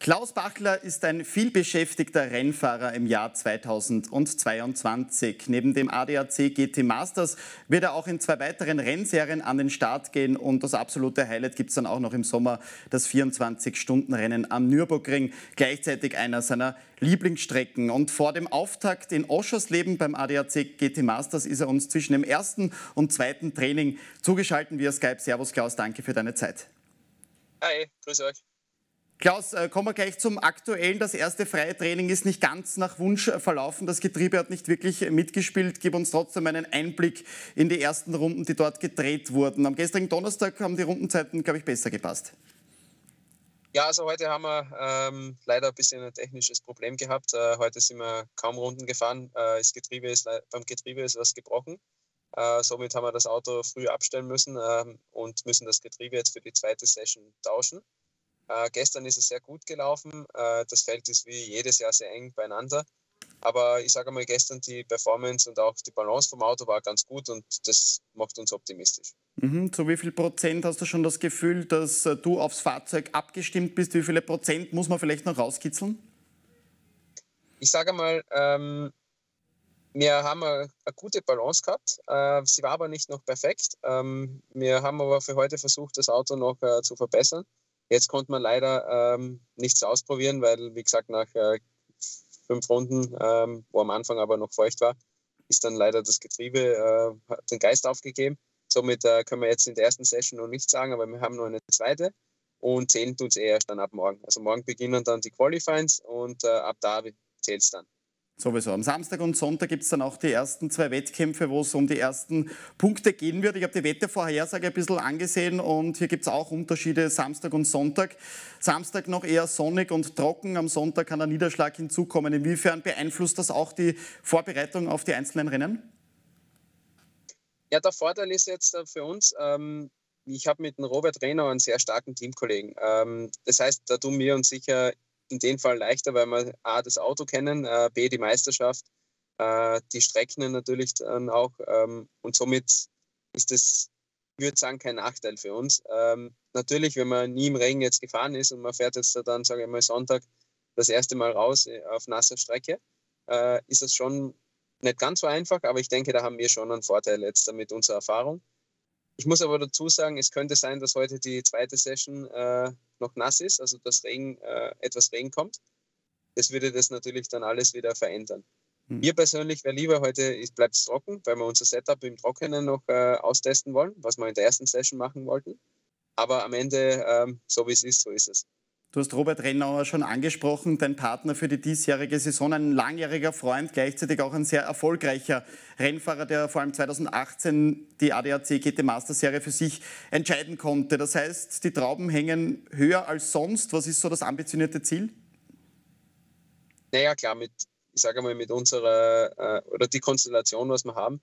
Klaus Bachler ist ein vielbeschäftigter Rennfahrer im Jahr 2022. Neben dem ADAC GT Masters wird er auch in zwei weiteren Rennserien an den Start gehen und das absolute Highlight gibt es dann auch noch im Sommer, das 24-Stunden-Rennen am Nürburgring, gleichzeitig einer seiner Lieblingsstrecken. Und vor dem Auftakt in Oschersleben beim ADAC GT Masters ist er uns zwischen dem ersten und zweiten Training zugeschaltet via Skype. Servus Klaus, danke für deine Zeit. Hi, grüße euch. Klaus, äh, kommen wir gleich zum Aktuellen. Das erste freie Training ist nicht ganz nach Wunsch verlaufen. Das Getriebe hat nicht wirklich mitgespielt. Gib uns trotzdem einen Einblick in die ersten Runden, die dort gedreht wurden. Am gestrigen Donnerstag haben die Rundenzeiten, glaube ich, besser gepasst. Ja, also heute haben wir ähm, leider ein bisschen ein technisches Problem gehabt. Äh, heute sind wir kaum Runden gefahren. Äh, das Getriebe ist, beim Getriebe ist was gebrochen. Äh, somit haben wir das Auto früh abstellen müssen ähm, und müssen das Getriebe jetzt für die zweite Session tauschen. Äh, gestern ist es sehr gut gelaufen. Äh, das Feld ist wie jedes Jahr sehr eng beieinander. Aber ich sage mal, gestern die Performance und auch die Balance vom Auto war ganz gut und das macht uns optimistisch. Mhm. Zu wie viel Prozent hast du schon das Gefühl, dass äh, du aufs Fahrzeug abgestimmt bist? Wie viele Prozent muss man vielleicht noch rauskitzeln? Ich sage mal, ähm, wir haben eine, eine, gute Balance gehabt. Äh, sie war aber nicht noch perfekt. Ähm, wir haben aber für heute versucht, das Auto noch äh, zu verbessern. Jetzt konnte man leider ähm, nichts ausprobieren, weil, wie gesagt, nach äh, fünf Runden, ähm, wo am Anfang aber noch feucht war, ist dann leider das Getriebe, äh, den Geist aufgegeben. Somit äh, können wir jetzt in der ersten Session noch nichts sagen, aber wir haben noch eine zweite und zählen tut es erst dann ab morgen. Also morgen beginnen dann die Qualifyings und äh, ab da zählt es dann. Sowieso. Am Samstag und Sonntag gibt es dann auch die ersten zwei Wettkämpfe, wo es um die ersten Punkte gehen wird. Ich habe die Wettervorhersage ein bisschen angesehen und hier gibt es auch Unterschiede Samstag und Sonntag. Samstag noch eher sonnig und trocken, am Sonntag kann der Niederschlag hinzukommen. Inwiefern beeinflusst das auch die Vorbereitung auf die einzelnen Rennen? Ja, der Vorteil ist jetzt äh, für uns, ähm, ich habe mit dem Robert Renner einen sehr starken Teamkollegen. Ähm, das heißt, da tun wir uns sicher in dem Fall leichter, weil wir A, das Auto kennen, äh, B, die Meisterschaft, äh, die Strecken natürlich dann auch. Ähm, und somit ist das, ich würde sagen, kein Nachteil für uns. Ähm, natürlich, wenn man nie im Regen jetzt gefahren ist und man fährt jetzt dann, sage ich mal, Sonntag das erste Mal raus äh, auf nasser Strecke, ist es schon nicht ganz so einfach, aber ich denke, da haben wir schon einen Vorteil jetzt mit unserer Erfahrung. Ich muss aber dazu sagen, es könnte sein, dass heute die zweite Session äh, noch nass ist, also dass Regen, äh, etwas Regen kommt. Das würde das natürlich dann alles wieder verändern. Hm. Mir persönlich wäre lieber heute, bleibt es trocken, weil wir unser Setup im Trockenen noch äh, austesten wollen, was wir in der ersten Session machen wollten. Aber am Ende, ähm, so wie es ist, so ist es. Du hast Robert Rennauer schon angesprochen, dein Partner für die diesjährige Saison, ein langjähriger Freund, gleichzeitig auch ein sehr erfolgreicher Rennfahrer, der vor allem 2018 die ADAC GT Master Serie für sich entscheiden konnte. Das heißt, die Trauben hängen höher als sonst. Was ist so das ambitionierte Ziel? Naja, klar, mit, ich sage mal, mit unserer, äh, oder die Konstellation, was wir haben,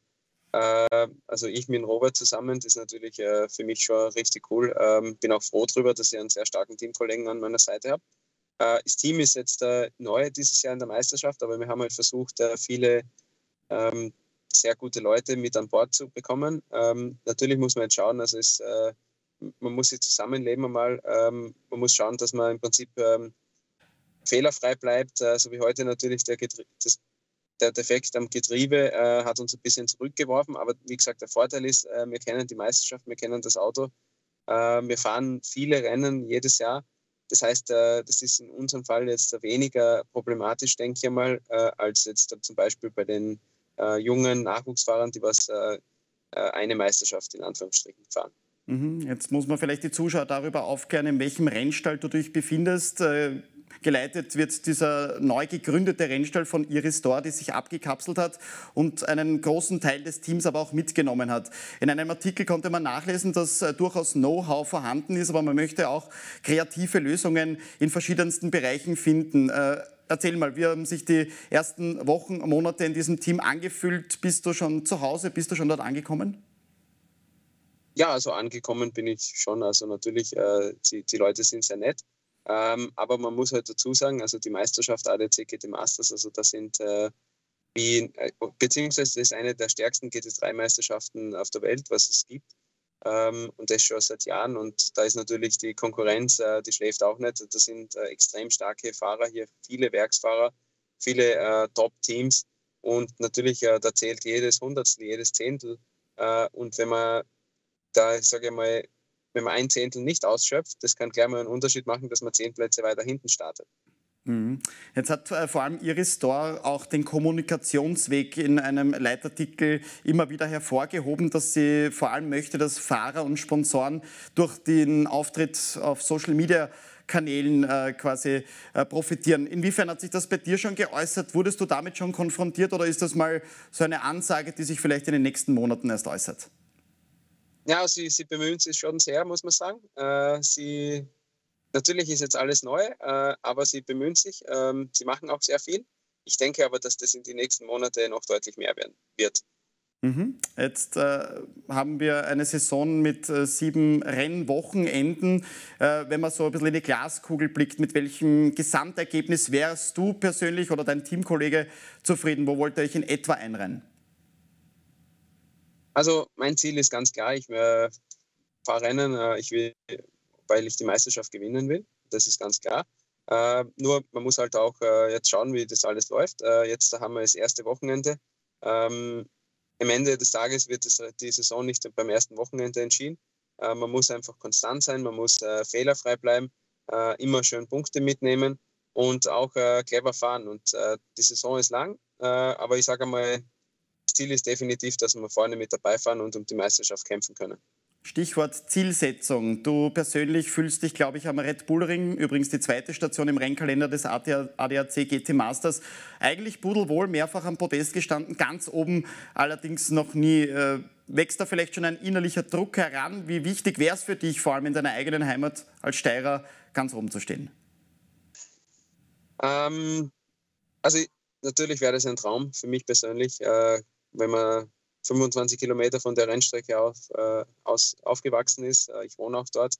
also ich mit Robert zusammen, das ist natürlich äh, für mich schon richtig cool. Ähm, bin auch froh darüber, dass ich einen sehr starken Teamkollegen an meiner Seite habe. Äh, das Team ist jetzt neu dieses Jahr in der Meisterschaft, aber wir haben halt versucht, viele ähm, sehr gute Leute mit an Bord zu bekommen. Ähm, natürlich muss man jetzt schauen, also es, man muss sich zusammenleben einmal. man muss schauen, dass man im Prinzip fehlerfrei bleibt, so wie heute natürlich der, das der Defekt am Getriebe äh, hat uns ein bisschen zurückgeworfen. Aber wie gesagt, der Vorteil ist, äh, wir kennen die Meisterschaft, wir kennen das Auto. Äh, wir fahren viele Rennen jedes Jahr. Das heißt, äh, das ist in unserem Fall jetzt weniger problematisch, denke ich mal, äh, als jetzt zum Beispiel bei den äh, jungen Nachwuchsfahrern, die was eine Meisterschaft in Anführungsstrichen fahren. Mhm. Jetzt muss man vielleicht die Zuschauer darüber aufklären, in welchem Rennstall du dich befindest. Geleitet wird dieser neu gegründete Rennstall von Iris Dor, die sich abgekapselt hat und einen großen Teil des Teams aber auch mitgenommen hat. In einem Artikel konnte man nachlesen, dass äh, durchaus Know-how vorhanden ist, aber man möchte auch kreative Lösungen in verschiedensten Bereichen finden. Äh, erzähl mal, wie haben sich die ersten Wochen, Monate in diesem Team angefühlt? Bist du schon zu Hause? Bist du schon dort angekommen? Ja, also angekommen bin ich schon. Also natürlich, äh, die, die Leute sind sehr nett. Ähm, aber man muss halt dazu sagen, also die Meisterschaft ADC GT Masters, also das sind äh, wie, äh, beziehungsweise das ist eine der stärksten GT3-Meisterschaften auf der Welt, was es gibt. ähm, und das schon seit Jahren. Und da ist natürlich die Konkurrenz, äh, die schläft auch nicht. Das sind äh, extrem starke Fahrer hier, viele Werksfahrer, viele äh, Top-Teams. Und natürlich, äh, da zählt jedes Hundertstel, jedes Zehntel. Äh, und wenn man da, sage ich mal, wenn man ein Zehntel nicht ausschöpft, das kann gleich mal einen Unterschied machen, dass man zehn Plätze weiter hinten startet. Mhm. Jetzt hat äh, vor allem Iris Store auch den Kommunikationsweg in einem Leitartikel immer wieder hervorgehoben, dass sie vor allem möchte, dass Fahrer und Sponsoren durch den Auftritt auf Social Media Kanälen äh, quasi äh, profitieren. Inwiefern hat sich das bei dir schon geäußert? Wurdest du damit schon konfrontiert oder ist das mal so eine Ansage, die sich vielleicht in den nächsten Monaten erst äußert? Ja, sie, sie bemühen sich schon sehr, muss man sagen. Äh, sie Natürlich ist jetzt alles neu, äh, aber sie bemühen sich. Ähm, sie machen auch sehr viel. Ich denke aber, dass das in den nächsten Monaten noch deutlich mehr werden wird. Mhm. Jetzt äh, haben wir eine Saison mit äh, sieben Rennwochenenden. Äh, wenn man so ein bisschen in die Glaskugel blickt, mit welchem Gesamtergebnis wärst du persönlich oder dein Teamkollege zufrieden? Wo wollt ihr euch in etwa einrennen? Also mein Ziel ist ganz klar, ich äh, fahre Rennen, ich will weil ich die Meisterschaft gewinnen will. Das ist ganz klar. Äh, nur man muss halt auch äh, jetzt schauen, wie das alles läuft. Äh, jetzt haben wir das erste Wochenende. Ähm, am Ende des Tages wird das, die Saison nicht beim ersten Wochenende entschieden. Äh, man muss einfach konstant sein, man muss fehlerfrei bleiben, immer schön Punkte mitnehmen und auch clever fahren. Und die Saison ist lang, aber ich sage einmal, Ziel ist definitiv, dass wir vorne mit dabei fahren und um die Meisterschaft kämpfen können. Stichwort Zielsetzung. Du persönlich fühlst dich, glaube ich, am Red Bull Ring, übrigens die zweite Station im Rennkalender des ADAC GT Masters, eigentlich pudelwohl mehrfach am Podest gestanden, ganz oben allerdings noch nie. Äh, wächst da vielleicht schon ein innerlicher Druck heran? Wie wichtig wäre es für dich, vor allem in deiner eigenen Heimat als Steirer, ganz oben zu stehen? Ähm, also natürlich wäre das ein Traum für mich persönlich, äh, wenn man 25 Kilometer von der Rennstrecke auf, äh, aus aufgewachsen ist. Äh, ich wohne auch dort.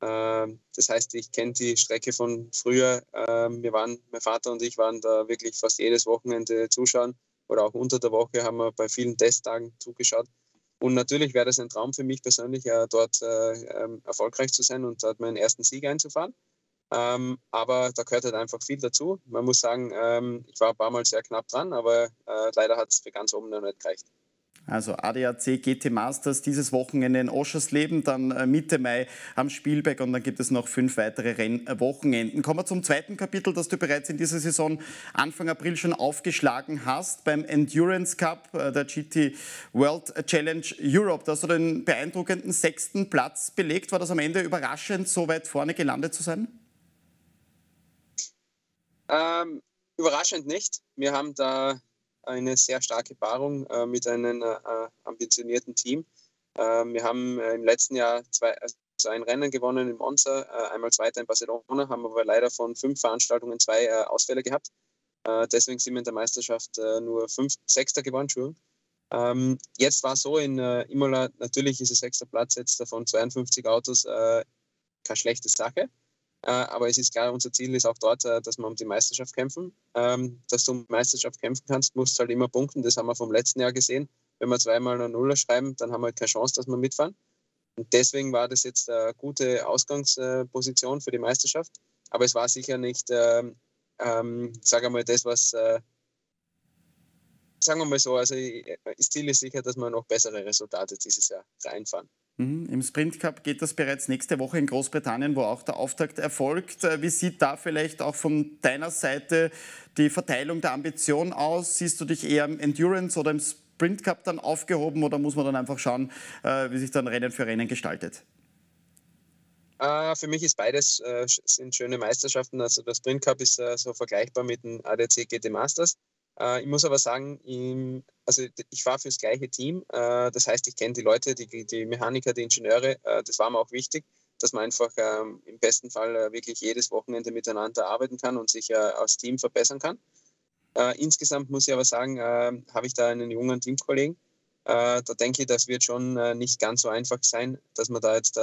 Äh, das heißt, ich kenne die Strecke von früher. Ähm, wir waren, mein Vater und ich waren da wirklich fast jedes Wochenende zuschauen oder auch unter der Woche haben wir bei vielen Testtagen zugeschaut. Und natürlich wäre das ein Traum für mich persönlich, äh, dort äh, ähm, erfolgreich zu sein und dort meinen ersten Sieg einzufahren. Ähm, aber da gehört halt einfach viel dazu. Man muss sagen, ähm, ich war ein paar Mal sehr knapp dran, aber äh, leider hat es für ganz oben noch nicht gereicht. Also ADAC GT Masters dieses Wochenende in Oschersleben, dann äh, Mitte Mai am Spielberg und dann gibt es noch fünf weitere Rennwochenenden. Kommen wir zum zweiten Kapitel, das du bereits in dieser Saison Anfang April schon aufgeschlagen hast beim Endurance Cup äh, der GT World Challenge Europe. Da hast du den beeindruckenden sechsten Platz belegt. War das am Ende überraschend, so weit vorne gelandet zu sein? Ähm, überraschend nicht. Wir haben da eine sehr starke Paarung äh, mit einem äh, ambitionierten Team. Äh, wir haben äh, im letzten Jahr zwei, also ein Rennen gewonnen in Monza, äh, einmal Zweiter in Barcelona, haben aber leider von fünf Veranstaltungen zwei äh, Ausfälle gehabt. deswegen sind wir in der Meisterschaft nur fünf, Sechster geworden. Ähm, jetzt war es so in Imola, natürlich ist es sechster Platz jetzt von 52 Autos keine schlechte Sache. Äh, aber es ist klar, unser Ziel ist auch dort, äh, dass wir um die Meisterschaft kämpfen. Ähm, dass du um die Meisterschaft kämpfen kannst, musst du halt immer punkten. Das haben wir vom letzten Jahr gesehen. Wenn wir zweimal eine Nuller schreiben, dann haben wir halt keine Chance, dass wir mitfahren. Und deswegen war das jetzt eine gute Ausgangsposition für die Meisterschaft. Aber es war sicher nicht, ähm, ähm, sage mal, das, was, äh, sagen wir mal so, also das Ziel ist sicher, dass wir noch bessere Resultate dieses Jahr reinfahren. Mhm. Im Sprint Cup geht das bereits nächste Woche in Großbritannien, wo auch der Auftakt erfolgt. Äh, wie sieht da vielleicht auch von deiner Seite die Verteilung der Ambition aus? Siehst du dich eher im Endurance oder im Sprint Cup dann aufgehoben oder muss man dann einfach schauen, äh, wie sich dann Rennen für Rennen gestaltet? Uh, für mich ist beides uh, sind schöne Meisterschaften. Also der Sprint Cup ist so vergleichbar mit dem ADC GT Masters. Äh, ich muss aber sagen, also ich fahre fürs gleiche Team. Äh, das heißt, ich kenne die Leute, die, die Mechaniker, die Ingenieure. Äh, das war mir auch wichtig, dass man einfach ähm, im besten Fall wirklich jedes Wochenende miteinander arbeiten kann und sich als Team verbessern kann. insgesamt muss ich aber sagen, habe ich da einen jungen Teamkollegen. da denke ich, das wird schon nicht ganz so einfach sein, dass wir da jetzt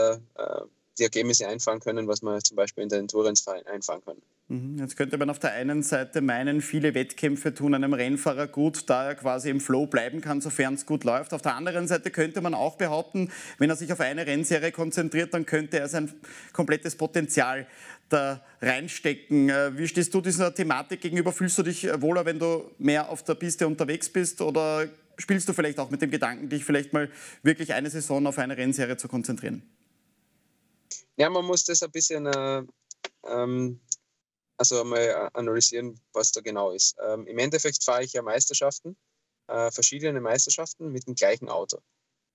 die Ergebnisse einfahren können, was wir zum Beispiel in den Endurance einfahren können. Mhm. Jetzt könnte man auf der einen Seite meinen, viele Wettkämpfe tun einem Rennfahrer gut, da er quasi im Flow bleiben kann, sofern es gut läuft. Auf der anderen Seite könnte man auch behaupten, wenn er sich auf eine Rennserie konzentriert, dann könnte er sein komplettes Potenzial da reinstecken. Äh, wie stehst du dieser Thematik gegenüber? Fühlst du dich wohler, wenn du mehr auf der Piste unterwegs bist oder spielst du vielleicht auch mit dem Gedanken, dich vielleicht mal wirklich eine Saison auf eine Rennserie zu konzentrieren? Ja, man muss das ein bisschen äh, ähm, also mal äh, analysieren, was da genau ist. Ähm, Im Endeffekt fahre ich ja Meisterschaften, äh, verschiedene Meisterschaften mit dem gleichen Auto.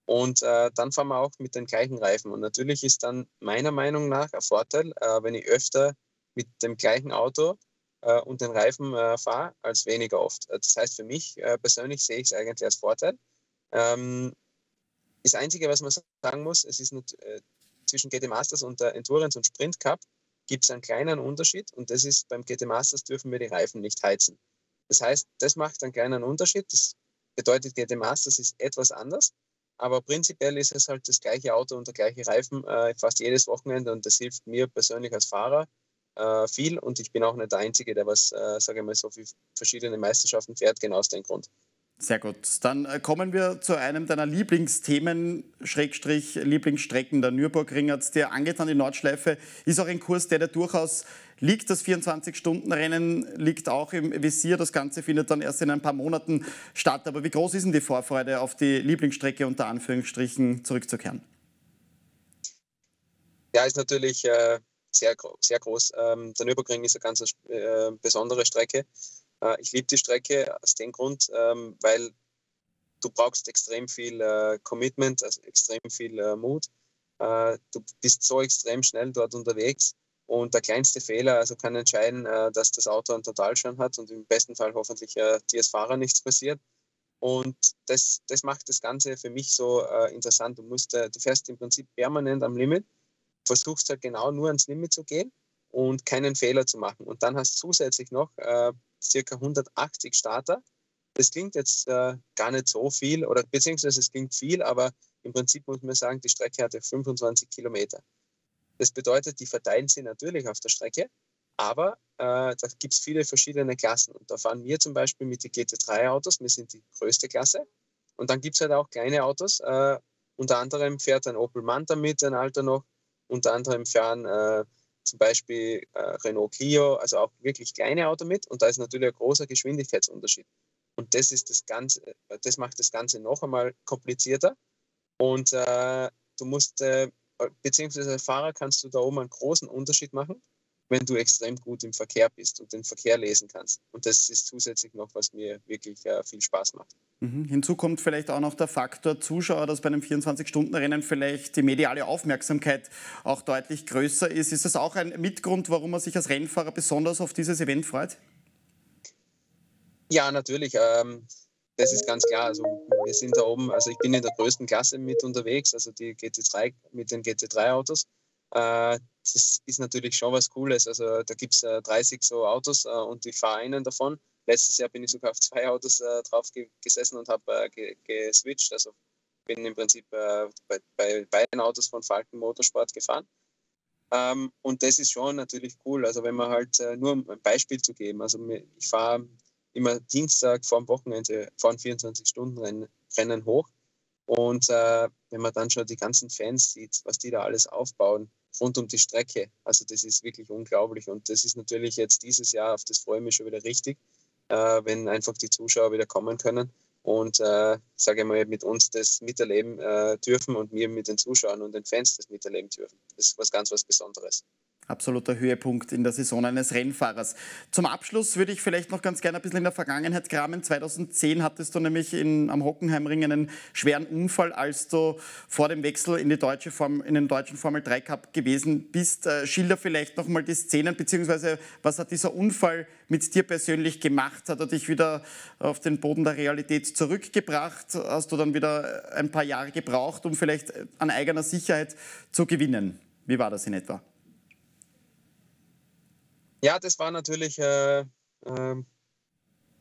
Und äh, dann fahren wir auch mit den gleichen Reifen. Und natürlich ist dann meiner Meinung nach ein Vorteil, äh, wenn ich öfter mit dem gleichen Auto äh, und den Reifen äh, fahre, als weniger oft. Das heißt, für mich persönlich sehe ich es eigentlich als Vorteil. Ähm, das Einzige, was man sagen muss, es ist nicht, zwischen GT Masters und der Endurance und Sprint Cup gibt es einen kleinen Unterschied und das ist beim GT Masters dürfen wir die Reifen nicht heizen. Das heißt, das macht einen kleinen Unterschied. Das bedeutet, GT Masters ist etwas anders, aber prinzipiell ist es halt das gleiche Auto und der gleiche Reifen äh, fast jedes Wochenende und das hilft mir persönlich als Fahrer äh, viel und ich bin auch nicht der Einzige, der was, äh, sage ich mal, so viele verschiedene Meisterschaften fährt, genau aus dem Grund. Sehr gut. Dann äh, kommen wir zu einem deiner Lieblingsthemen, Schrägstrich Lieblingsstrecken der Nürburgring. Hat dir angetan, die Nordschleife ist auch ein Kurs, der, der durchaus liegt. Das 24-Stunden-Rennen liegt auch im Visier. Das Ganze findet dann erst in ein paar Monaten statt. Aber wie groß ist denn die Vorfreude, auf die Lieblingsstrecke unter Anführungsstrichen zurückzukehren? Ja, ist natürlich äh, sehr, sehr groß. Ähm, der Nürburgring ist eine ganz äh, besondere Strecke. Äh, ich liebe die Strecke aus dem Grund, ähm, weil du brauchst extrem viel äh, Commitment, also extrem viel äh, Mut. Du bist so extrem schnell dort unterwegs und der kleinste Fehler also kann entscheiden, dass das Auto einen Totalschaden hat und im besten Fall hoffentlich dir als Fahrer nichts passiert. Und das, das macht das Ganze für mich so interessant. Du, musst, du fährst im Prinzip permanent am Limit, versuchst halt genau nur ans Limit zu gehen und keinen Fehler zu machen. Und dann hast du zusätzlich noch circa 180 Starter. Das klingt jetzt äh, gar nicht so viel, oder beziehungsweise es klingt viel, aber im Prinzip muss man sagen, die Strecke hatte 25 Kilometer. Das bedeutet, die verteilen sie natürlich auf der Strecke, aber äh, da gibt es viele verschiedene Klassen. Und da fahren wir zum Beispiel mit den GT3-Autos, wir sind die größte Klasse. Und dann gibt es halt auch kleine Autos. Äh, unter anderem fährt ein Opel Manta mit, ein Alter noch. Unter anderem fahren äh, zum Beispiel äh, Renault Clio, also auch wirklich kleine Auto mit und da ist natürlich ein großer Geschwindigkeitsunterschied. Und das ist das Ganze, äh, das macht das Ganze noch einmal komplizierter. Und äh, du musst, äh, beziehungsweise als Fahrer kannst du da oben einen großen Unterschied machen, wenn du extrem gut im Verkehr bist und den Verkehr lesen kannst. Und das ist zusätzlich noch, was mir wirklich äh, viel Spaß macht. Mhm. Hinzu kommt vielleicht auch noch der Faktor Zuschauer, dass bei einem 24-Stunden-Rennen vielleicht die mediale Aufmerksamkeit auch deutlich größer ist. Ist das auch ein Mitgrund, warum man sich als Rennfahrer besonders auf dieses Event freut? Ja, natürlich. Ähm, das ist ganz klar. Also wir sind da oben, also ich bin in der größten Klasse mit unterwegs, also die GT3 mit den GT3-Autos. Äh, das ist natürlich schon was Cooles. Also da gibt es äh, 30 so Autos äh, und ich fahre einen davon. Letztes Jahr bin ich sogar auf zwei Autos äh, drauf ge gesessen und habe äh, ge geswitcht. Also bin im Prinzip äh, bei, bei beiden Autos von Falken Motorsport gefahren. Ähm, und das ist schon natürlich cool. Also wenn man halt äh, nur um ein Beispiel zu geben, also ich fahre immer Dienstag vor dem Wochenende, vor einem 24-Stunden-Rennen hoch. Und wenn man dann schon die ganzen Fans sieht, was die da alles aufbauen, rund um die Strecke. Also das ist wirklich unglaublich und das ist natürlich jetzt dieses Jahr, auf das freue ich mich schon wieder richtig, äh, wenn einfach die Zuschauer wieder kommen können und äh, sage mal mit uns das miterleben äh, dürfen und wir mit den Zuschauern und den Fans das miterleben dürfen. Das ist was ganz was Besonderes absoluter Höhepunkt in der Saison eines Rennfahrers. Zum Abschluss würde ich vielleicht noch ganz gerne ein bisschen in der Vergangenheit kramen. 2010 hattest du nämlich in, am Hockenheimring einen schweren Unfall, als du vor dem Wechsel in, die deutsche Form, in den deutschen Formel 3 Cup gewesen bist. Äh, schilder vielleicht noch mal die Szenen, beziehungsweise was hat dieser Unfall mit dir persönlich gemacht? Hat er dich wieder auf den Boden der Realität zurückgebracht? Hast du dann wieder ein paar Jahre gebraucht, um vielleicht an eigener Sicherheit zu gewinnen? Wie war das in etwa? Ja, das war natürlich äh, äh,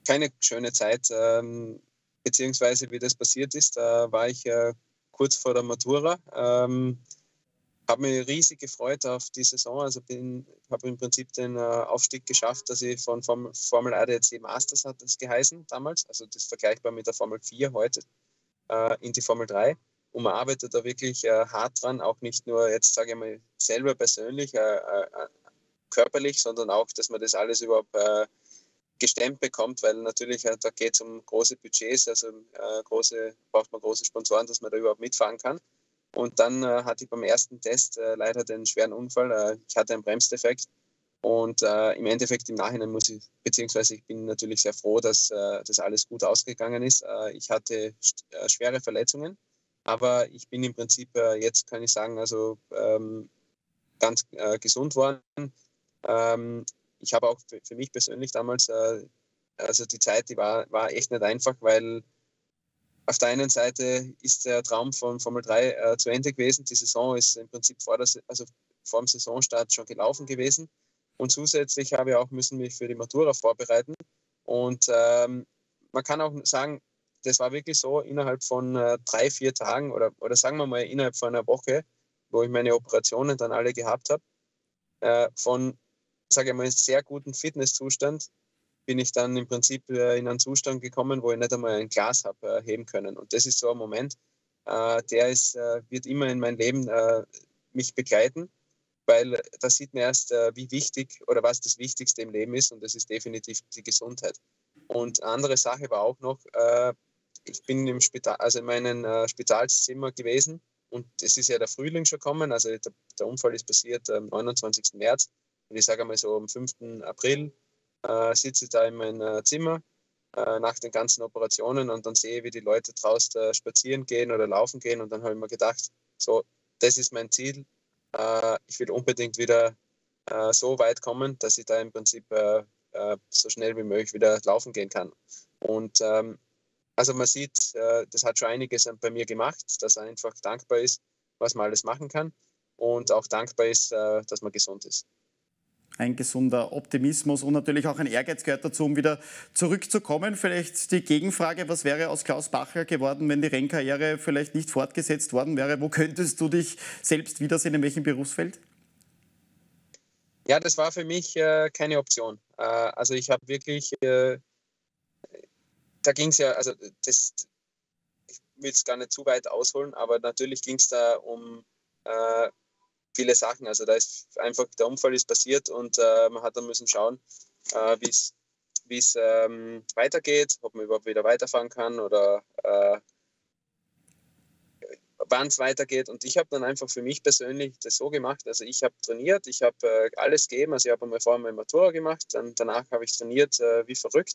keine schöne Zeit. Ähm, beziehungsweise wie das passiert ist, da war ich äh, kurz vor der Matura, ähm, habe mich riesig gefreut auf die Saison. Also habe im Prinzip den äh, Aufstieg geschafft, dass ich von Formel, Formel ADAC Masters hat das geheißen damals. Also das ist vergleichbar mit der Formel 4 heute äh, in die Formel 3. Und man arbeitet da wirklich äh, hart dran, auch nicht nur jetzt sage ich mal selber persönlich, äh, äh, körperlich, sondern auch, dass man das alles überhaupt äh, gestemmt bekommt, weil natürlich da geht es um große Budgets, also große, braucht man große Sponsoren, dass man da überhaupt mitfahren kann. Und dann äh, hatte ich beim ersten Test äh, leider den schweren Unfall. Äh, ich hatte einen Bremsdefekt. Und äh, im Endeffekt im Nachhinein muss ich, beziehungsweise ich bin natürlich sehr froh, dass äh, das alles gut ausgegangen ist. Äh, ich hatte schwere Verletzungen, aber ich bin im Prinzip jetzt, kann ich sagen, also ähm, ganz gesund worden. Ähm, ich habe auch für, mich persönlich damals, also die Zeit, die war, war echt nicht einfach, weil auf der einen Seite ist der Traum von Formel 3 äh, zu Ende gewesen. Die Saison ist im Prinzip vor, der, also vor dem Saisonstart schon gelaufen gewesen. Und zusätzlich habe ich auch müssen mich für die Matura vorbereiten. Und ähm, man kann auch sagen, das war wirklich so innerhalb von äh, drei, vier Tagen oder, oder sagen wir mal innerhalb von einer Woche, wo ich meine Operationen dann alle gehabt habe, äh, von, sage ich mal, sehr guten Fitnesszustand bin ich dann im Prinzip äh, in einen Zustand gekommen, wo ich nicht einmal ein Glas habe äh, heben können. Und das ist so ein Moment, äh, der ist, wird immer in mein Leben mich begleiten, weil da sieht man erst, wie wichtig oder was das Wichtigste im Leben ist und das ist definitiv die Gesundheit. Und andere Sache war auch noch, ich bin im Spital, also in meinem Spitalzimmer gewesen und es ist ja der Frühling schon gekommen, also der, Unfall ist passiert am 29. März ich sage mal so am 5. April äh, sitze ich da in meinem äh, Zimmer äh, nach den ganzen Operationen und dann sehe, wie die Leute draußen äh, spazieren gehen oder laufen gehen und dann habe ich mir gedacht, so, das ist mein Ziel. Äh, ich will unbedingt wieder äh, so weit kommen, dass ich da im Prinzip so schnell wie möglich wieder laufen gehen kann. Und ähm, also man sieht, das hat schon einiges bei mir gemacht, dass er einfach dankbar ist, was man alles machen kann und auch dankbar ist, dass man gesund ist ein gesunder Optimismus und natürlich auch ein Ehrgeiz gehört dazu, um wieder zurückzukommen. Vielleicht die Gegenfrage, was wäre aus Klaus Bacher geworden, wenn die Rennkarriere vielleicht nicht fortgesetzt worden wäre? Wo könntest du dich selbst wiedersehen, in welchem Berufsfeld? Ja, das war für mich äh, keine Option. Äh, also ich habe wirklich, äh, da ging es ja, also das, ich will es gar nicht zu weit ausholen, aber natürlich ging es da um äh, viele Sachen. Also da ist einfach der Unfall ist passiert und äh, man hat dann müssen schauen, äh, wie es ähm, weitergeht, ob man überhaupt wieder weiterfahren kann oder äh, wann es weitergeht. Und ich habe dann einfach für mich persönlich das so gemacht. Also ich habe trainiert, ich habe äh, alles gegeben. Also ich habe einmal vorher meine Matura gemacht, dann danach habe ich trainiert äh, wie verrückt.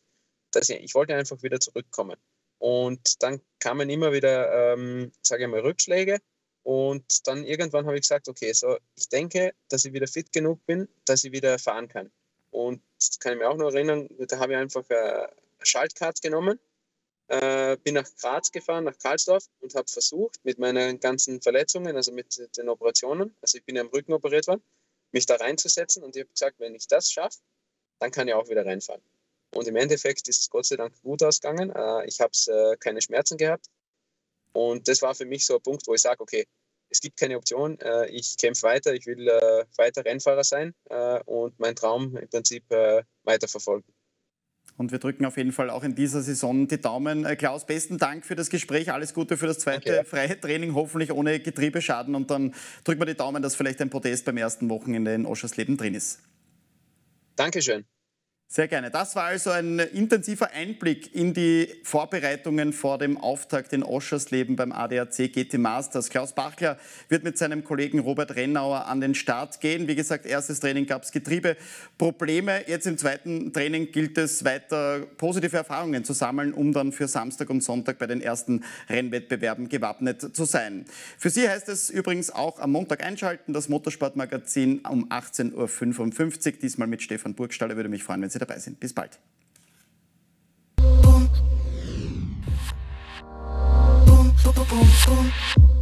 Dass ich, ich wollte einfach wieder zurückkommen. Und dann kamen immer wieder, ähm, sage ich mal, Rückschläge. Und dann irgendwann habe ich gesagt, okay, so ich denke, dass ich wieder fit genug bin, dass ich wieder fahren kann. Und das kann ich mir auch noch erinnern, da habe ich einfach eine Schaltkarte genommen, äh, bin nach Graz gefahren, nach Karlsdorf und habe versucht, mit meinen ganzen Verletzungen, also mit den Operationen, also ich bin ja am Rücken operiert worden, mich da reinzusetzen und ich habe gesagt, wenn ich das schaffe, dann kann ich auch wieder reinfahren. Und im Endeffekt ist es Gott sei Dank gut ausgegangen. Äh, ich habe äh, keine Schmerzen gehabt. Und das war für mich so ein Punkt, wo ich sage, okay, es gibt keine Option. Äh, ich kämpfe weiter, ich will äh, weiter Rennfahrer sein äh, und meinen Traum im Prinzip weiterverfolgen. Und wir drücken auf jeden Fall auch in dieser Saison die Daumen. Klaus, besten Dank für das Gespräch. Alles Gute für das zweite okay. freie Training, hoffentlich ohne Getriebeschaden. Und dann drücken wir die Daumen, dass vielleicht ein Podest beim ersten Wochenende in Oschersleben drin ist. Dankeschön. Sehr gerne. Das war also ein intensiver Einblick in die Vorbereitungen vor dem Auftakt in Oschersleben beim ADAC GT Masters. Klaus Bachler wird mit seinem Kollegen Robert Rennauer an den Start gehen. Wie gesagt, erstes Training gab es Getriebeprobleme. Jetzt im zweiten Training gilt es weiter positive Erfahrungen zu sammeln, um dann für Samstag und Sonntag bei den ersten Rennwettbewerben gewappnet zu sein. Für Sie heißt es übrigens auch am Montag einschalten, das Motorsportmagazin um 18.55 Uhr, diesmal mit Stefan Burgstaller. Würde mich freuen, wenn Sie Sie dabei sind. Bis bald. Boom, boom, boom, boom.